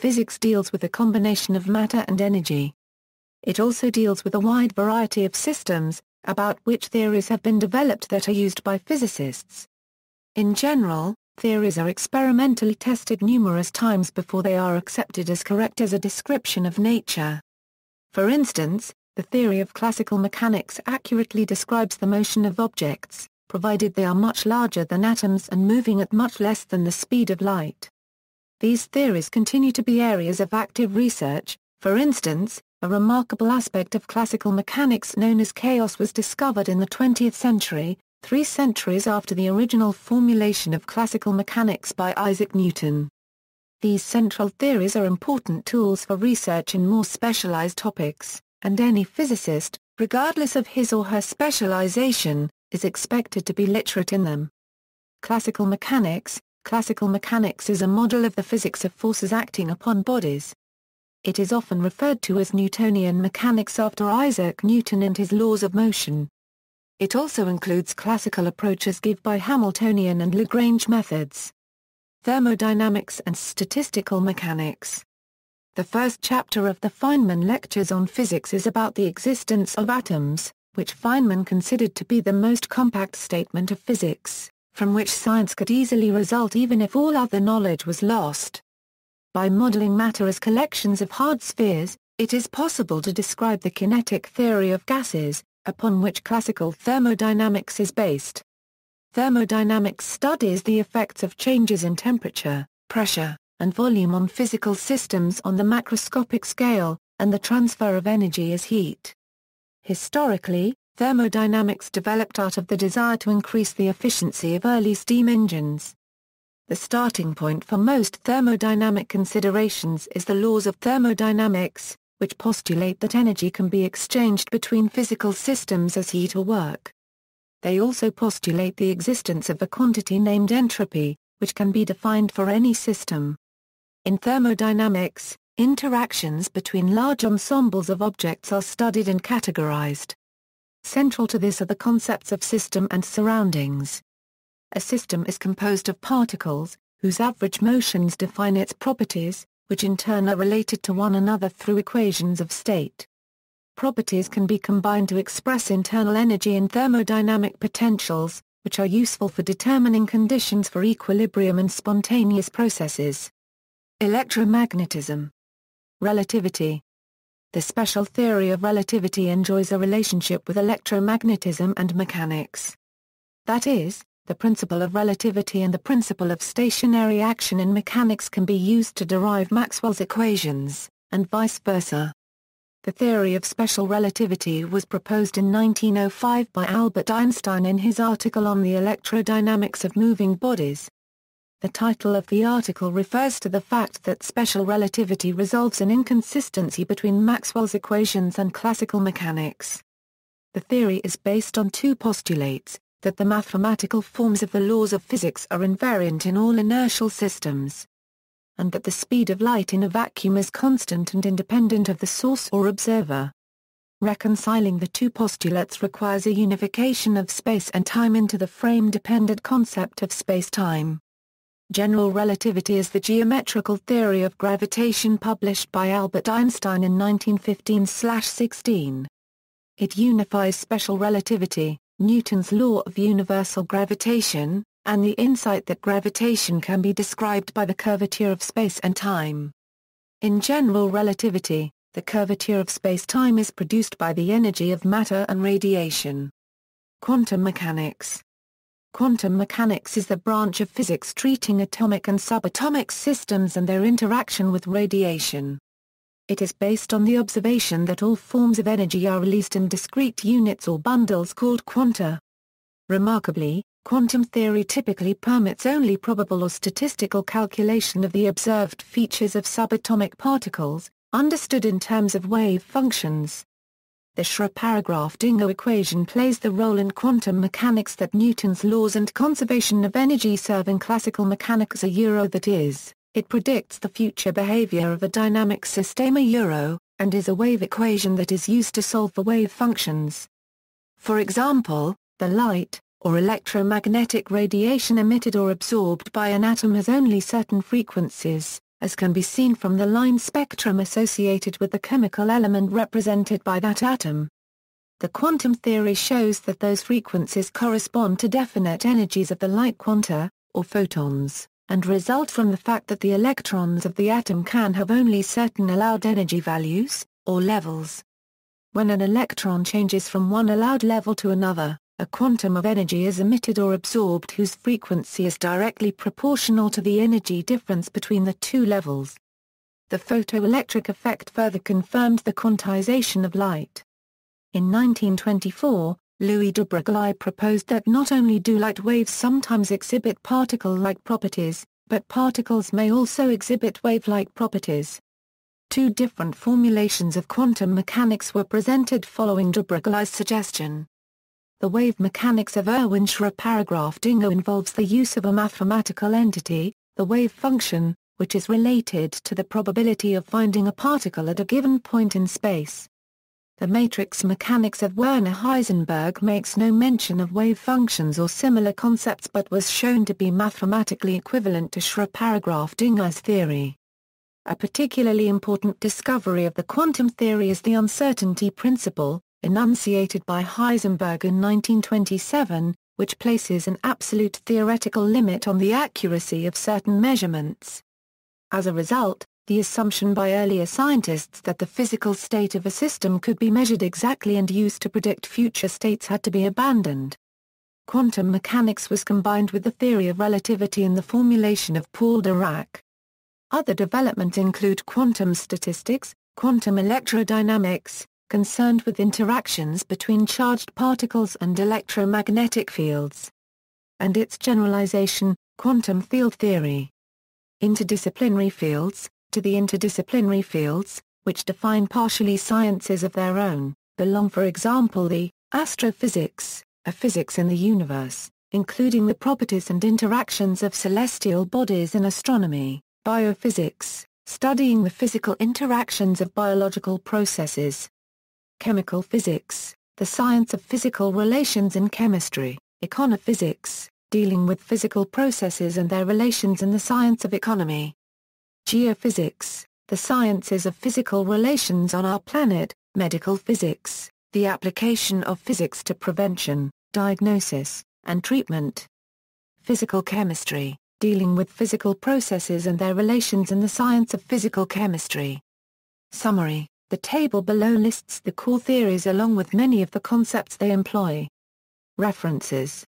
physics deals with a combination of matter and energy. It also deals with a wide variety of systems, about which theories have been developed that are used by physicists. In general, theories are experimentally tested numerous times before they are accepted as correct as a description of nature. For instance, the theory of classical mechanics accurately describes the motion of objects, provided they are much larger than atoms and moving at much less than the speed of light. These theories continue to be areas of active research, for instance, a remarkable aspect of classical mechanics known as chaos was discovered in the 20th century, three centuries after the original formulation of classical mechanics by Isaac Newton. These central theories are important tools for research in more specialized topics, and any physicist, regardless of his or her specialization, is expected to be literate in them. Classical mechanics Classical mechanics is a model of the physics of forces acting upon bodies, it is often referred to as Newtonian mechanics after Isaac Newton and his laws of motion. It also includes classical approaches given by Hamiltonian and Lagrange methods. Thermodynamics and statistical mechanics. The first chapter of the Feynman Lectures on Physics is about the existence of atoms, which Feynman considered to be the most compact statement of physics, from which science could easily result even if all other knowledge was lost. By modeling matter as collections of hard spheres, it is possible to describe the kinetic theory of gases, upon which classical thermodynamics is based. Thermodynamics studies the effects of changes in temperature, pressure, and volume on physical systems on the macroscopic scale, and the transfer of energy as heat. Historically, thermodynamics developed out of the desire to increase the efficiency of early steam engines. The starting point for most thermodynamic considerations is the laws of thermodynamics, which postulate that energy can be exchanged between physical systems as heat or work. They also postulate the existence of a quantity named entropy, which can be defined for any system. In thermodynamics, interactions between large ensembles of objects are studied and categorized. Central to this are the concepts of system and surroundings. A system is composed of particles, whose average motions define its properties, which in turn are related to one another through equations of state. Properties can be combined to express internal energy and thermodynamic potentials, which are useful for determining conditions for equilibrium and spontaneous processes. Electromagnetism Relativity The special theory of relativity enjoys a relationship with electromagnetism and mechanics. That is, the principle of relativity and the principle of stationary action in mechanics can be used to derive Maxwell's equations, and vice versa. The theory of special relativity was proposed in 1905 by Albert Einstein in his article on the electrodynamics of moving bodies. The title of the article refers to the fact that special relativity resolves an inconsistency between Maxwell's equations and classical mechanics. The theory is based on two postulates, that the mathematical forms of the laws of physics are invariant in all inertial systems, and that the speed of light in a vacuum is constant and independent of the source or observer. Reconciling the two postulates requires a unification of space and time into the frame-dependent concept of space-time. General relativity is the geometrical theory of gravitation published by Albert Einstein in 1915-16. It unifies special relativity, Newton's law of universal gravitation, and the insight that gravitation can be described by the curvature of space and time. In general relativity, the curvature of space-time is produced by the energy of matter and radiation. Quantum mechanics Quantum mechanics is the branch of physics treating atomic and subatomic systems and their interaction with radiation. It is based on the observation that all forms of energy are released in discrete units or bundles called quanta. Remarkably, quantum theory typically permits only probable or statistical calculation of the observed features of subatomic particles, understood in terms of wave functions. The Schrödinger equation plays the role in quantum mechanics that Newton's laws and conservation of energy serve in classical mechanics a euro that is. It predicts the future behavior of a dynamic system a euro, and is a wave equation that is used to solve for wave functions. For example, the light, or electromagnetic radiation emitted or absorbed by an atom has only certain frequencies, as can be seen from the line spectrum associated with the chemical element represented by that atom. The quantum theory shows that those frequencies correspond to definite energies of the light quanta, or photons, and result from the fact that the electrons of the atom can have only certain allowed energy values, or levels. When an electron changes from one allowed level to another, a quantum of energy is emitted or absorbed whose frequency is directly proportional to the energy difference between the two levels. The photoelectric effect further confirmed the quantization of light. In 1924, Louis de Broglie proposed that not only do light waves sometimes exhibit particle-like properties, but particles may also exhibit wave-like properties. Two different formulations of quantum mechanics were presented following de Broglie's suggestion. The wave mechanics of Erwin Schröer-Paragraph-Dingo involves the use of a mathematical entity, the wave function, which is related to the probability of finding a particle at a given point in space. The matrix mechanics of Werner Heisenberg makes no mention of wave functions or similar concepts but was shown to be mathematically equivalent to Schröer-Paragraph-Dingo's theory. A particularly important discovery of the quantum theory is the uncertainty principle, enunciated by Heisenberg in 1927, which places an absolute theoretical limit on the accuracy of certain measurements. As a result, the assumption by earlier scientists that the physical state of a system could be measured exactly and used to predict future states had to be abandoned. Quantum mechanics was combined with the theory of relativity in the formulation of Paul Dirac. Other developments include quantum statistics, quantum electrodynamics, concerned with interactions between charged particles and electromagnetic fields, and its generalization, quantum field theory. Interdisciplinary fields, to the interdisciplinary fields, which define partially sciences of their own, belong for example the astrophysics, a physics in the universe, including the properties and interactions of celestial bodies in astronomy, biophysics, studying the physical interactions of biological processes, chemical physics, the science of physical relations in chemistry, econophysics, dealing with physical processes and their relations in the science of economy, geophysics, the sciences of physical relations on our planet, medical physics, the application of physics to prevention, diagnosis, and treatment. Physical chemistry, dealing with physical processes and their relations in the science of physical chemistry. Summary The table below lists the core theories along with many of the concepts they employ. References